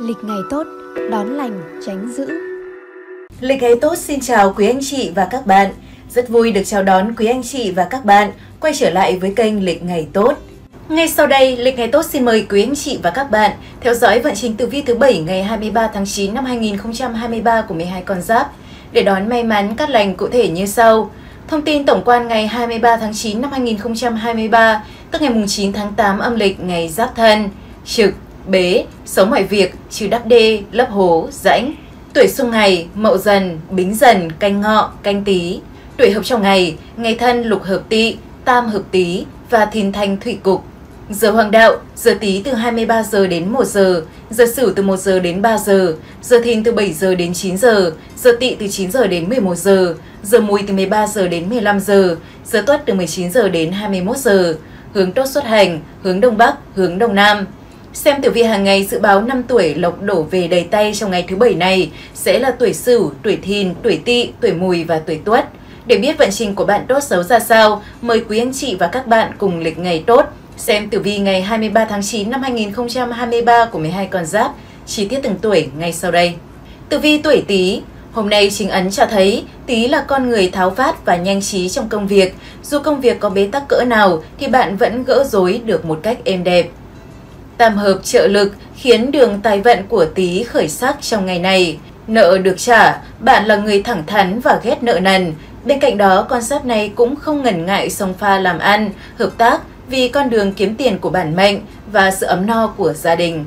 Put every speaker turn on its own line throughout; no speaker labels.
Lịch ngày tốt, đón lành, tránh giữ.
Lịch ngày tốt xin chào quý anh chị và các bạn. Rất vui được chào đón quý anh chị và các bạn quay trở lại với kênh Lịch ngày tốt. Ngay sau đây, Lịch ngày tốt xin mời quý anh chị và các bạn theo dõi vận trình tử vi thứ 7 ngày 23 tháng 9 năm 2023 của 12 con giáp để đón may mắn cát lành cụ thể như sau. Thông tin tổng quan ngày 23 tháng 9 năm 2023, tức ngày 9 tháng 8 âm lịch ngày Giáp Thân, trực, bế, sống mọi việc, chứ đắp đê, lấp hố, rãnh. Tuổi xung ngày, mậu dần, bính dần, canh ngọ, canh tí. Tuổi hợp trong ngày, ngày thân lục hợp tỵ, tam hợp tí và thìn thanh thủy cục. Giờ hoàng đạo, giờ tí từ 23 giờ đến 1 giờ, giờ sửu từ 1 giờ đến 3 giờ, giờ thìn từ 7 giờ đến 9 giờ, giờ tỵ từ 9 giờ đến 11 giờ, giờ mùi từ 13 giờ đến 15 giờ, giờ tuất từ 19 giờ đến 21 giờ. Hướng tốt xuất hành, hướng đông bắc, hướng đông nam. Xem tử vi hàng ngày dự báo năm tuổi lộc đổ về đầy tay trong ngày thứ bảy này sẽ là tuổi Sửu, tuổi Thìn, tuổi Tỵ, tuổi Mùi và tuổi Tuất. Để biết vận trình của bạn tốt xấu ra sao, mời quý anh chị và các bạn cùng lịch ngày tốt xem tử vi ngày 23 tháng 9 năm 2023 của 12 con giáp, chi tiết từng tuổi ngay sau đây. Tử vi tuổi Tý Hôm nay chính ấn cho thấy Tý là con người tháo phát và nhanh trí trong công việc. Dù công việc có bế tắc cỡ nào thì bạn vẫn gỡ rối được một cách êm đẹp. Tam hợp trợ lực khiến đường tài vận của Tý khởi sắc trong ngày này. Nợ được trả, bạn là người thẳng thắn và ghét nợ nần. Bên cạnh đó, con giáp này cũng không ngần ngại song pha làm ăn, hợp tác vì con đường kiếm tiền của bản mệnh và sự ấm no của gia đình.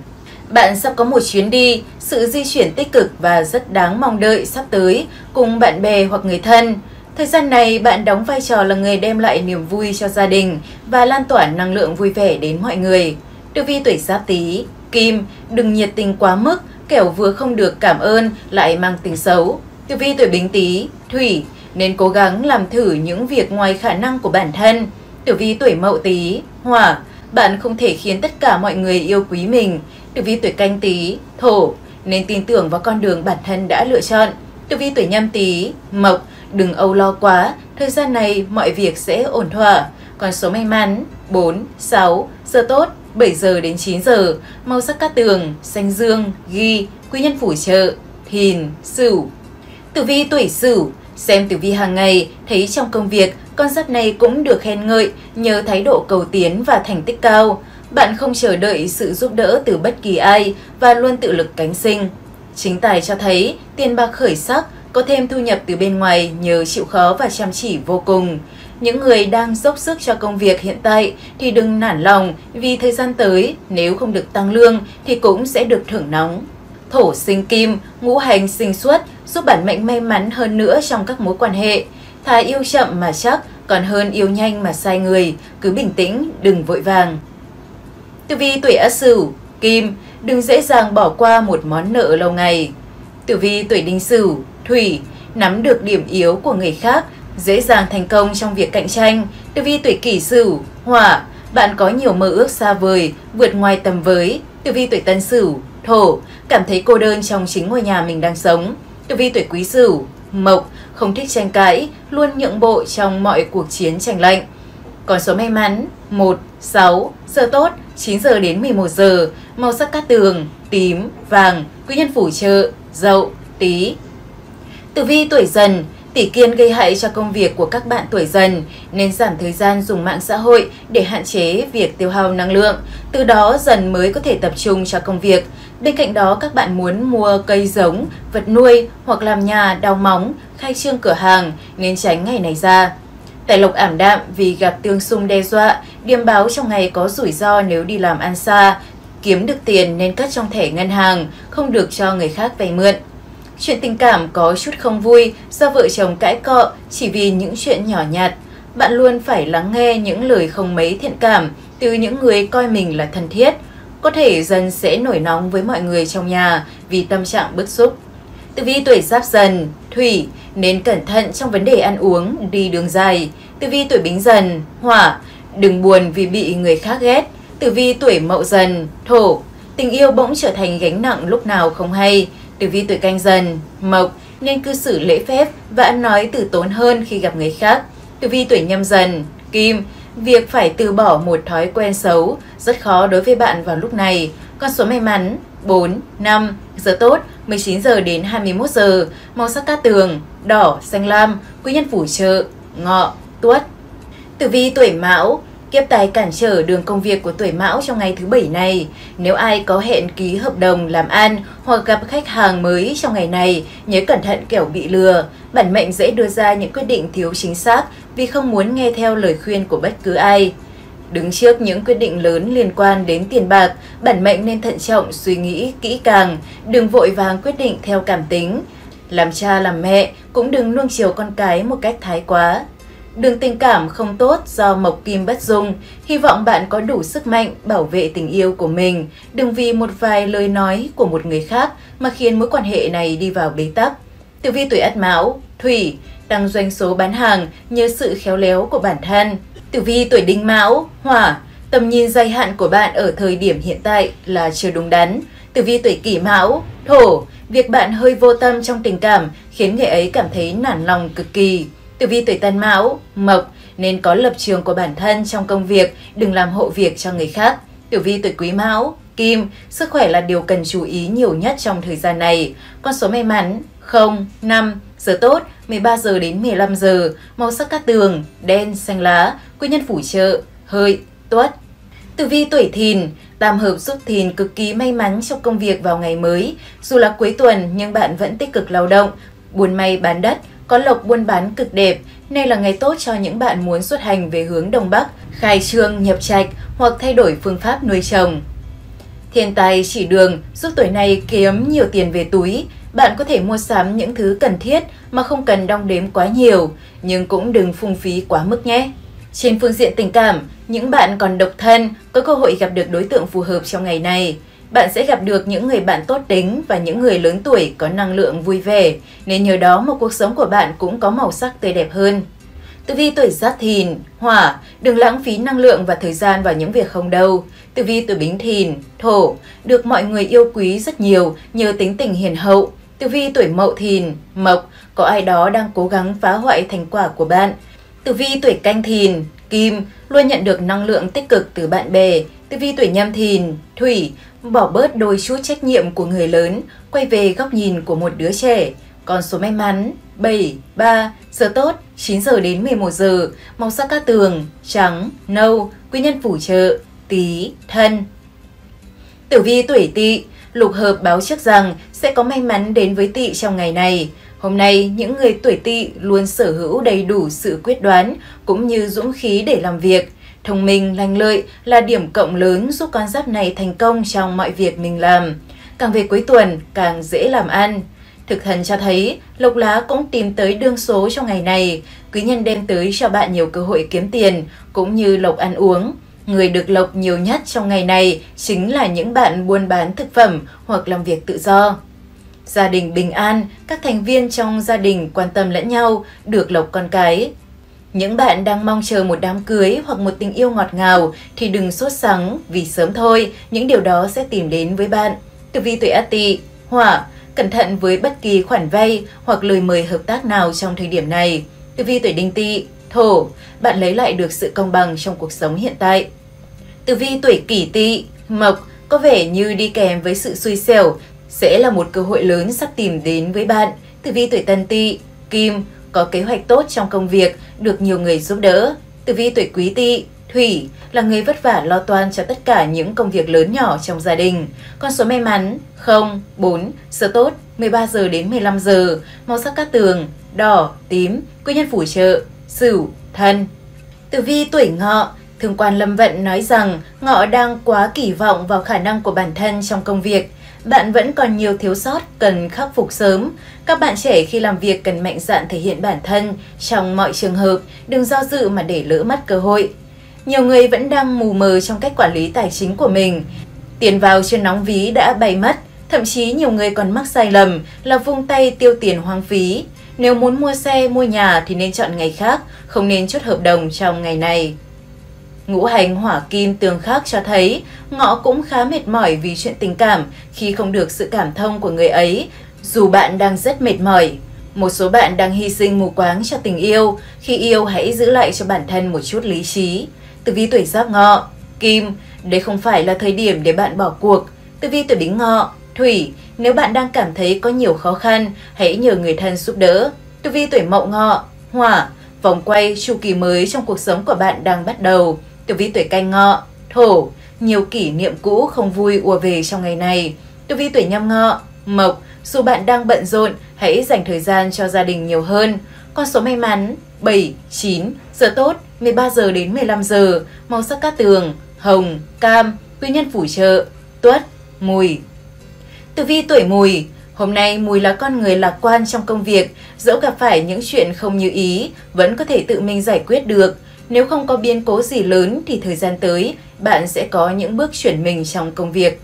Bạn sắp có một chuyến đi, sự di chuyển tích cực và rất đáng mong đợi sắp tới cùng bạn bè hoặc người thân. Thời gian này, bạn đóng vai trò là người đem lại niềm vui cho gia đình và lan tỏa năng lượng vui vẻ đến mọi người. Tử vi tuổi giáp tý, kim, đừng nhiệt tình quá mức, kẻo vừa không được cảm ơn lại mang tình xấu. Tử vi tuổi bính tý, thủy, nên cố gắng làm thử những việc ngoài khả năng của bản thân. Tử vi tuổi mậu tý, hỏa, bạn không thể khiến tất cả mọi người yêu quý mình. Tử vi tuổi canh tý, thổ, nên tin tưởng vào con đường bản thân đã lựa chọn. Tử vi tuổi nhâm tý, mộc, đừng âu lo quá, thời gian này mọi việc sẽ ổn thỏa. Còn số may mắn 4, 6, giờ tốt 7 giờ đến 9 giờ, màu sắc cát tường, xanh dương, ghi, quý nhân phù trợ, thìn, sửu. Tử vi tuổi sửu, xem tử vi hàng ngày, thấy trong công việc, con giáp này cũng được khen ngợi nhờ thái độ cầu tiến và thành tích cao. Bạn không chờ đợi sự giúp đỡ từ bất kỳ ai và luôn tự lực cánh sinh. Chính tài cho thấy tiền bạc khởi sắc, có thêm thu nhập từ bên ngoài nhờ chịu khó và chăm chỉ vô cùng. Những người đang dốc sức cho công việc hiện tại thì đừng nản lòng vì thời gian tới nếu không được tăng lương thì cũng sẽ được thưởng nóng. Thổ sinh kim, ngũ hành sinh xuất giúp bản mệnh may mắn hơn nữa trong các mối quan hệ. Thà yêu chậm mà chắc, còn hơn yêu nhanh mà sai người, cứ bình tĩnh, đừng vội vàng. Tử vi tuổi Ất Sửu, Kim, đừng dễ dàng bỏ qua một món nợ lâu ngày. Tử vi tuổi Đinh Sửu, Thủy, nắm được điểm yếu của người khác, dễ dàng thành công trong việc cạnh tranh. Tử vi tuổi Kỷ Sửu, Hỏa, bạn có nhiều mơ ước xa vời, vượt ngoài tầm với. Tử vi tuổi Tân Sửu, Thổ, cảm thấy cô đơn trong chính ngôi nhà mình đang sống. Tử vi tuổi Quý Sửu, Mộc, không thích tranh cãi, luôn nhượng bộ trong mọi cuộc chiến tranh lạnh. Còn số may mắn 1, 6, giờ tốt 9 giờ đến 11 giờ, màu sắc cát tường, tím, vàng, quý nhân phù trợ, dậu, tí. Tử vi tuổi dần, tỷ kiên gây hại cho công việc của các bạn tuổi dần nên giảm thời gian dùng mạng xã hội để hạn chế việc tiêu hao năng lượng. Từ đó dần mới có thể tập trung cho công việc. Bên cạnh đó các bạn muốn mua cây giống, vật nuôi hoặc làm nhà, đào móng, khai trương cửa hàng nên tránh ngày này ra. Tài lộc ảm đạm vì gặp tương xung đe dọa, điềm báo trong ngày có rủi ro nếu đi làm ăn xa. Kiếm được tiền nên cất trong thẻ ngân hàng, không được cho người khác vay mượn. Chuyện tình cảm có chút không vui do vợ chồng cãi cọ chỉ vì những chuyện nhỏ nhặt. Bạn luôn phải lắng nghe những lời không mấy thiện cảm từ những người coi mình là thân thiết. Có thể dần sẽ nổi nóng với mọi người trong nhà vì tâm trạng bức xúc. Tử vi tuổi giáp dần, thủy, nên cẩn thận trong vấn đề ăn uống, đi đường dài. Tử vi tuổi bính dần, hỏa, đừng buồn vì bị người khác ghét. Tử vi tuổi mậu dần, thổ, tình yêu bỗng trở thành gánh nặng lúc nào không hay. Tử vi tuổi canh dần, mộc, nên cư xử lễ phép và ăn nói từ tốn hơn khi gặp người khác. Tử vi tuổi nhâm dần, kim, việc phải từ bỏ một thói quen xấu rất khó đối với bạn vào lúc này. Con số may mắn 4, 5. Giờ tốt 19 giờ đến 21 giờ. Màu sắc cát tường đỏ, xanh lam, quý nhân phù trợ ngọ, tuất. Tử vi tuổi Mão Kiếp tài cản trở đường công việc của tuổi Mão trong ngày thứ bảy này. Nếu ai có hẹn ký hợp đồng làm ăn hoặc gặp khách hàng mới trong ngày này, nhớ cẩn thận kẻo bị lừa. Bản mệnh dễ đưa ra những quyết định thiếu chính xác vì không muốn nghe theo lời khuyên của bất cứ ai. Đứng trước những quyết định lớn liên quan đến tiền bạc, bản mệnh nên thận trọng suy nghĩ kỹ càng, đừng vội vàng quyết định theo cảm tính. Làm cha làm mẹ cũng đừng nuông chiều con cái một cách thái quá. Đường tình cảm không tốt do mộc kim bất dung, hy vọng bạn có đủ sức mạnh bảo vệ tình yêu của mình, đừng vì một vài lời nói của một người khác mà khiến mối quan hệ này đi vào bế tắc. Tử vi tuổi Ất Mão, Thủy, tăng doanh số bán hàng nhờ sự khéo léo của bản thân. Tử vi tuổi Đinh Mão, Hỏa, tầm nhìn dài hạn của bạn ở thời điểm hiện tại là chưa đúng đắn. Tử vi tuổi Kỷ Mão, Thổ, việc bạn hơi vô tâm trong tình cảm khiến người ấy cảm thấy nản lòng cực kỳ. Tử vi tuổi Tân Mão, Mộc nên có lập trường của bản thân trong công việc, đừng làm hộ việc cho người khác. Tử vi tuổi Quý Mão, Kim, sức khỏe là điều cần chú ý nhiều nhất trong thời gian này. Con số may mắn 0, 5, giờ tốt 13 giờ đến 15 giờ, màu sắc cát tường, đen, xanh lá, quý nhân phù trợ, hơi, tuất. Tử vi tuổi thìn, tam hợp giúp thìn cực kỳ may mắn trong công việc vào ngày mới. Dù là cuối tuần nhưng bạn vẫn tích cực lao động, buôn may bán đất, có lộc buôn bán cực đẹp. Nay là ngày tốt cho những bạn muốn xuất hành về hướng Đông Bắc, khai trương, nhập trạch hoặc thay đổi phương pháp nuôi trồng. Thiên tài chỉ đường giúp tuổi này kiếm nhiều tiền về túi. Bạn có thể mua sắm những thứ cần thiết mà không cần đong đếm quá nhiều, nhưng cũng đừng phung phí quá mức nhé. Trên phương diện tình cảm, những bạn còn độc thân có cơ hội gặp được đối tượng phù hợp trong ngày này. Bạn sẽ gặp được những người bạn tốt tính và những người lớn tuổi có năng lượng vui vẻ, nên nhờ đó mà cuộc sống của bạn cũng có màu sắc tươi đẹp hơn. Tử vi tuổi Giáp Thìn, Hỏa, đừng lãng phí năng lượng và thời gian vào những việc không đâu. Tử vi tuổi Bính Thìn, Thổ, được mọi người yêu quý rất nhiều nhờ tính tình hiền hậu. Tử vi tuổi Mậu Thìn, Mộc, có ai đó đang cố gắng phá hoại thành quả của bạn. Tử vi tuổi Canh Thìn, Kim, luôn nhận được năng lượng tích cực từ bạn bè. Tử vi tuổi Nhâm Thìn, Thủy, bỏ bớt đôi chút trách nhiệm của người lớn, quay về góc nhìn của một đứa trẻ. Còn số may mắn 7, 3, giờ tốt 9 giờ đến 11 giờ, màu sắc cát tường, trắng, nâu, quý nhân phù trợ, tí, thân. Tử vi tuổi tỵ, lục hợp báo trước rằng sẽ có may mắn đến với tỵ trong ngày này. Hôm nay, những người tuổi tỵ luôn sở hữu đầy đủ sự quyết đoán cũng như dũng khí để làm việc. Thông minh, lành lợi là điểm cộng lớn giúp con giáp này thành công trong mọi việc mình làm. Càng về cuối tuần, càng dễ làm ăn. Thực thần cho thấy, lộc lá cũng tìm tới đương số trong ngày này. Quý nhân đem tới cho bạn nhiều cơ hội kiếm tiền, cũng như lộc ăn uống. Người được lộc nhiều nhất trong ngày này chính là những bạn buôn bán thực phẩm hoặc làm việc tự do. Gia đình bình an, các thành viên trong gia đình quan tâm lẫn nhau, được lộc con cái. Những bạn đang mong chờ một đám cưới hoặc một tình yêu ngọt ngào thì đừng sốt sắng vì sớm thôi, những điều đó sẽ tìm đến với bạn. Tử vi tuổi Ất Tỵ, Hỏa, cẩn thận với bất kỳ khoản vay hoặc lời mời hợp tác nào trong thời điểm này. Tử vi tuổi Đinh Tỵ, Thổ, bạn lấy lại được sự công bằng trong cuộc sống hiện tại. Tử vi tuổi Kỷ Tỵ, Mộc, có vẻ như đi kèm với sự xui xẻo sẽ là một cơ hội lớn sắp tìm đến với bạn. Tử vi tuổi Tân Tỵ, Kim, có kế hoạch tốt trong công việc, được nhiều người giúp đỡ. Tử vi tuổi Quý Tỵ, Thủy là người vất vả lo toan cho tất cả những công việc lớn nhỏ trong gia đình. Con số may mắn 0, 4, số tốt 13 giờ đến 15 giờ, màu sắc cát tường, đỏ, tím, quý nhân phù trợ, Sửu, Thân. Tử vi tuổi Ngọ, Thương quan Lâm Vận nói rằng Ngọ đang quá kỳ vọng vào khả năng của bản thân trong công việc. Bạn vẫn còn nhiều thiếu sót cần khắc phục sớm. Các bạn trẻ khi làm việc cần mạnh dạn thể hiện bản thân trong mọi trường hợp, đừng do dự mà để lỡ mất cơ hội. Nhiều người vẫn đang mù mờ trong cách quản lý tài chính của mình. Tiền vào trên nóng ví đã bay mất, thậm chí nhiều người còn mắc sai lầm là vung tay tiêu tiền hoang phí. Nếu muốn mua xe, mua nhà thì nên chọn ngày khác, không nên chốt hợp đồng trong ngày này. Ngũ hành hỏa kim tương khắc cho thấy ngọ cũng khá mệt mỏi vì chuyện tình cảm khi không được sự cảm thông của người ấy, dù bạn đang rất mệt mỏi. Một số bạn đang hy sinh mù quáng cho tình yêu, khi yêu hãy giữ lại cho bản thân một chút lý trí. Từ vi tuổi giáp ngọ, kim, đây không phải là thời điểm để bạn bỏ cuộc. Tử vi tuổi Bính Ngọ, Thủy, nếu bạn đang cảm thấy có nhiều khó khăn, hãy nhờ người thân giúp đỡ. Tử vi tuổi Mậu Ngọ, Hỏa, vòng quay chu kỳ mới trong cuộc sống của bạn đang bắt đầu. Tử vi tuổi Canh Ngọ, Thổ, nhiều kỷ niệm cũ không vui ùa về trong ngày này. Tử vi tuổi Nhâm Ngọ, Mộc, dù bạn đang bận rộn, hãy dành thời gian cho gia đình nhiều hơn. Con số may mắn 7, 9, giờ tốt 13 giờ đến 15 giờ, màu sắc cát tường, hồng, cam, quý nhân phù trợ, tuất, mùi. Tử vi tuổi mùi, hôm nay mùi là con người lạc quan trong công việc, dẫu gặp phải những chuyện không như ý, vẫn có thể tự mình giải quyết được. Nếu không có biến cố gì lớn thì thời gian tới, bạn sẽ có những bước chuyển mình trong công việc.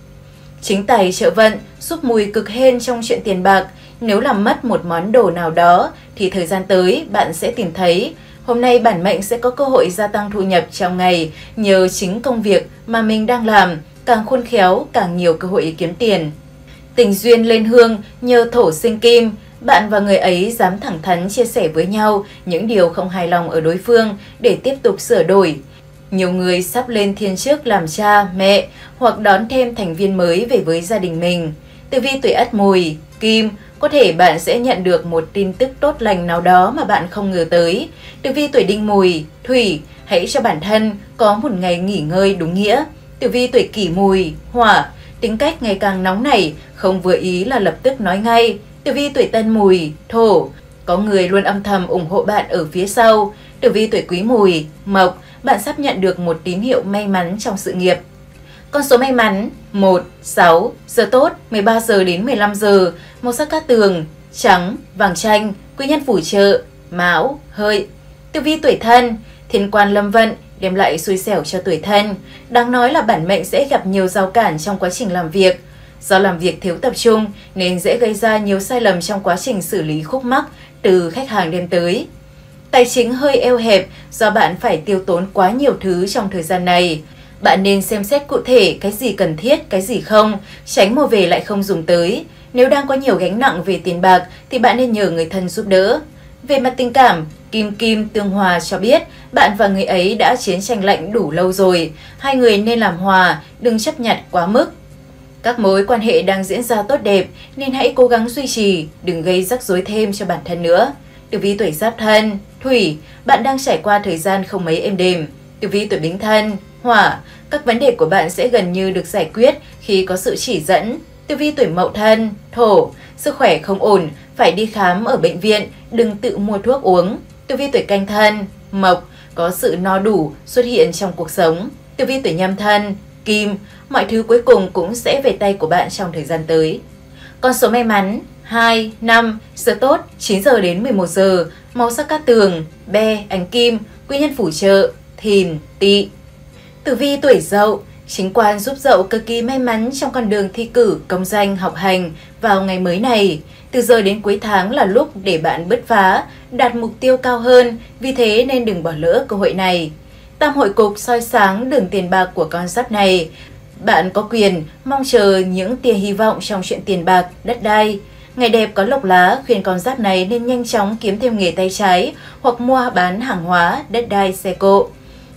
Chính tài trợ vận giúp mùi cực hên trong chuyện tiền bạc. Nếu làm mất một món đồ nào đó thì thời gian tới bạn sẽ tìm thấy. Hôm nay bản mệnh sẽ có cơ hội gia tăng thu nhập trong ngày nhờ chính công việc mà mình đang làm. Càng khôn khéo, càng nhiều cơ hội kiếm tiền. Tình duyên lên hương nhờ thổ sinh kim, bạn và người ấy dám thẳng thắn chia sẻ với nhau những điều không hài lòng ở đối phương để tiếp tục sửa đổi. Nhiều người sắp lên thiên chức làm cha, mẹ hoặc đón thêm thành viên mới về với gia đình mình. Tử vi tuổi Ất Mùi, Kim, có thể bạn sẽ nhận được một tin tức tốt lành nào đó mà bạn không ngờ tới. Tử vi tuổi Đinh Mùi, Thủy, hãy cho bản thân có một ngày nghỉ ngơi đúng nghĩa. Tử vi tuổi Kỷ Mùi, Hỏa, tính cách ngày càng nóng nảy, không vừa ý là lập tức nói ngay. Tử vi tuổi Tân Mùi, Thổ, có người luôn âm thầm ủng hộ bạn ở phía sau. Tử vi tuổi Quý Mùi, Mộc, bạn sắp nhận được một tín hiệu may mắn trong sự nghiệp. Con số may mắn 1, 6, giờ tốt 13 giờ đến 15 giờ, màu sắc cát tường, trắng, vàng chanh, quý nhân phù trợ, mão, hợi. Tử vi tuổi thân, thiên quan lâm vận đem lại xui xẻo cho tuổi thân. Đáng nói là bản mệnh sẽ gặp nhiều rào cản trong quá trình làm việc. Do làm việc thiếu tập trung nên dễ gây ra nhiều sai lầm trong quá trình xử lý khúc mắc từ khách hàng đem tới. Tài chính hơi eo hẹp do bạn phải tiêu tốn quá nhiều thứ trong thời gian này. Bạn nên xem xét cụ thể cái gì cần thiết, cái gì không, tránh mua về lại không dùng tới. Nếu đang có nhiều gánh nặng về tiền bạc thì bạn nên nhờ người thân giúp đỡ. Về mặt tình cảm, Kim Kim Tương Hòa cho biết bạn và người ấy đã chiến tranh lạnh đủ lâu rồi. Hai người nên làm hòa, đừng chấp nhặt quá mức. Các mối quan hệ đang diễn ra tốt đẹp nên hãy cố gắng duy trì, đừng gây rắc rối thêm cho bản thân nữa. Tử vi tuổi Giáp Thân, Thủy, bạn đang trải qua thời gian không mấy êm đềm. Tử vi tuổi Bính Thân, Hỏa, các vấn đề của bạn sẽ gần như được giải quyết khi có sự chỉ dẫn. Tử vi tuổi Mậu Thân, Thổ, sức khỏe không ổn, phải đi khám ở bệnh viện, đừng tự mua thuốc uống. Tử vi tuổi Canh Thân, Mộc, có sự no đủ xuất hiện trong cuộc sống. Tử vi tuổi Nhâm Thân, Kim, mọi thứ cuối cùng cũng sẽ về tay của bạn trong thời gian tới. Con số may mắn 2, 5, giờ tốt 9 giờ đến 11 giờ, màu sắc cát tường, be, ánh kim, quý nhân phù trợ, thìn, tỵ. Tử vi tuổi dậu, chính quan giúp dậu cực kỳ may mắn trong con đường thi cử, công danh, học hành vào ngày mới này. Từ giờ đến cuối tháng là lúc để bạn bứt phá, đạt mục tiêu cao hơn, vì thế nên đừng bỏ lỡ cơ hội này. Tam hội cục soi sáng đường tiền bạc của con giáp này. Bạn có quyền mong chờ những tia hy vọng trong chuyện tiền bạc, đất đai. Ngày đẹp có lộc lá khuyên con giáp này nên nhanh chóng kiếm thêm nghề tay trái hoặc mua bán hàng hóa, đất đai, xe cộ.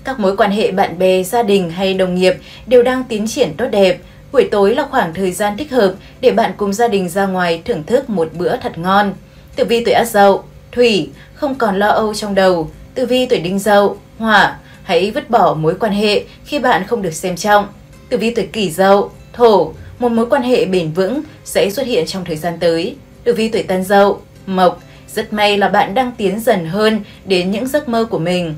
Các mối quan hệ bạn bè, gia đình hay đồng nghiệp đều đang tiến triển tốt đẹp. Buổi tối là khoảng thời gian thích hợp để bạn cùng gia đình ra ngoài thưởng thức một bữa thật ngon. Tử vi tuổi Ất Dậu, Thủy, không còn lo âu trong đầu. Tử vi tuổi Đinh Dậu, Hỏa, hãy vứt bỏ mối quan hệ khi bạn không được xem trọng. Tử vi tuổi Kỷ Dậu, Thổ, một mối quan hệ bền vững sẽ xuất hiện trong thời gian tới. Tử vi tuổi Tân Dậu, Mộc, rất may là bạn đang tiến dần hơn đến những giấc mơ của mình.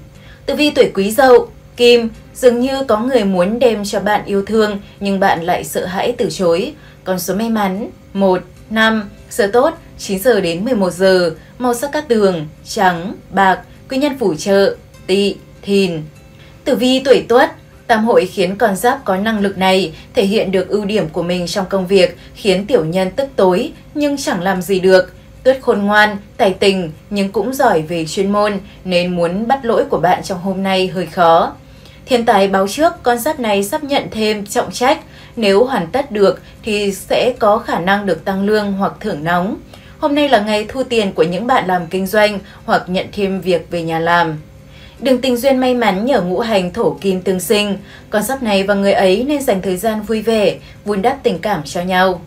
Tử vi tuổi Quý Dậu, Kim, dường như có người muốn đem cho bạn yêu thương nhưng bạn lại sợ hãi từ chối. Con số may mắn 1, 5, giờ tốt 9 giờ đến 11 giờ, màu sắc cát tường, trắng, bạc, quý nhân phù trợ, tỵ, thìn. Tử vi tuổi Tuất, Tam hội khiến con giáp có năng lực này thể hiện được ưu điểm của mình trong công việc, khiến tiểu nhân tức tối nhưng chẳng làm gì được. Tuất khôn ngoan, tài tình nhưng cũng giỏi về chuyên môn nên muốn bắt lỗi của bạn trong hôm nay hơi khó. Thiên tài báo trước con giáp này sắp nhận thêm trọng trách, nếu hoàn tất được thì sẽ có khả năng được tăng lương hoặc thưởng nóng. Hôm nay là ngày thu tiền của những bạn làm kinh doanh hoặc nhận thêm việc về nhà làm. Đường tình duyên may mắn nhờ ngũ hành thổ kim tương sinh, con giáp này và người ấy nên dành thời gian vui vẻ, vun đắp tình cảm cho nhau.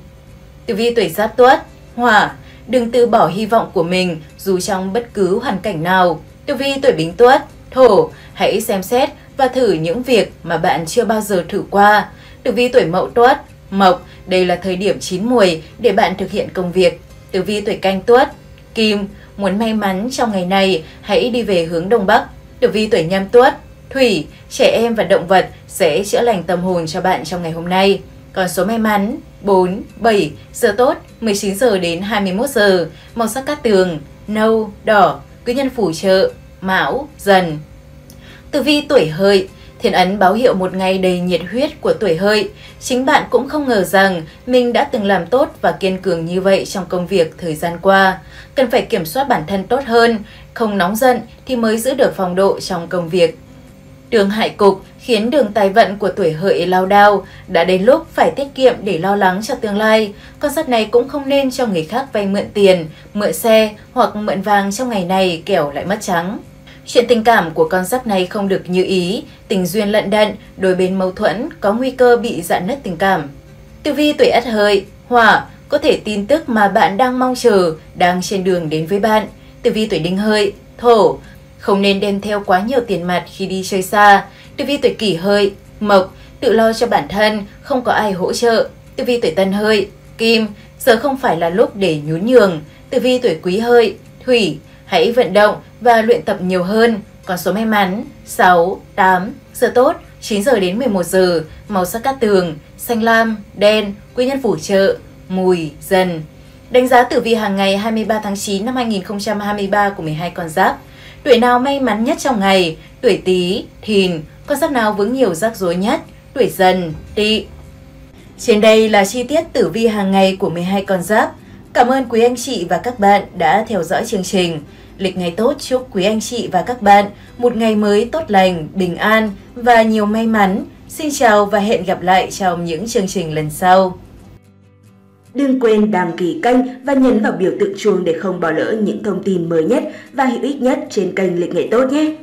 Tử vi tuổi giáp tuất, hỏa, đừng từ bỏ hy vọng của mình dù trong bất cứ hoàn cảnh nào. Tử vi tuổi bính tuất, thổ, hãy xem xét và thử những việc mà bạn chưa bao giờ thử qua. Tử vi tuổi mậu tuất, mộc, đây là thời điểm chín mùi để bạn thực hiện công việc. Tử vi tuổi canh tuất, kim, muốn may mắn trong ngày này, hãy đi về hướng đông bắc. Tử vi tuổi nhâm tuất, thủy, trẻ em và động vật sẽ chữa lành tâm hồn cho bạn trong ngày hôm nay. Còn số may mắn 4, 7, giờ tốt 19 giờ đến 21 giờ, màu sắc cát tường, nâu, đỏ, quý nhân phù trợ, mão, dần. Tử vi tuổi hợi, Thiên ấn báo hiệu một ngày đầy nhiệt huyết của tuổi hợi. Chính bạn cũng không ngờ rằng mình đã từng làm tốt và kiên cường như vậy trong công việc thời gian qua. Cần phải kiểm soát bản thân tốt hơn, không nóng giận thì mới giữ được phong độ trong công việc. Đường hại cục khiến đường tài vận của tuổi hợi lao đao, đã đến lúc phải tiết kiệm để lo lắng cho tương lai. Con giáp này cũng không nên cho người khác vay mượn tiền, mượn xe hoặc mượn vàng trong ngày này kẻo lại mất trắng. Chuyện tình cảm của con giáp này không được như ý, tình duyên lận đận, đôi bên mâu thuẫn, có nguy cơ bị dạn nứt tình cảm. Tử vi tuổi ất hợi, hỏa, có thể tin tức mà bạn đang mong chờ, đang trên đường đến với bạn. Tử vi tuổi đinh hợi, thổ, không nên đem theo quá nhiều tiền mặt khi đi chơi xa. Tử vi tuổi kỷ hợi, mộc, tự lo cho bản thân, không có ai hỗ trợ. Tử vi tuổi tân hợi, kim, giờ không phải là lúc để nhún nhường. Tử vi tuổi quý hợi, thủy, hãy vận động và luyện tập nhiều hơn. Còn số may mắn 6, 8, giờ tốt 9 giờ đến 11 giờ, màu sắc cát tường, xanh lam, đen, quý nhân phù trợ, mùi, dần. Đánh giá tử vi hàng ngày 23 tháng 9 năm 2023 của 12 con giáp. Tuổi nào may mắn nhất trong ngày? Tuổi Tý, Thìn. Con giáp nào vướng nhiều rắc rối nhất? Tuổi Dần, Tỵ. Trên đây là chi tiết tử vi hàng ngày của 12 con giáp. Cảm ơn quý anh chị và các bạn đã theo dõi chương trình. Lịch ngày tốt chúc quý anh chị và các bạn một ngày mới tốt lành, bình an và nhiều may mắn. Xin chào và hẹn gặp lại trong những chương trình lần sau.
Đừng quên đăng ký kênh và nhấn vào biểu tượng chuông để không bỏ lỡ những thông tin mới nhất và hữu ích nhất trên kênh Lịch Ngày Tốt nhé!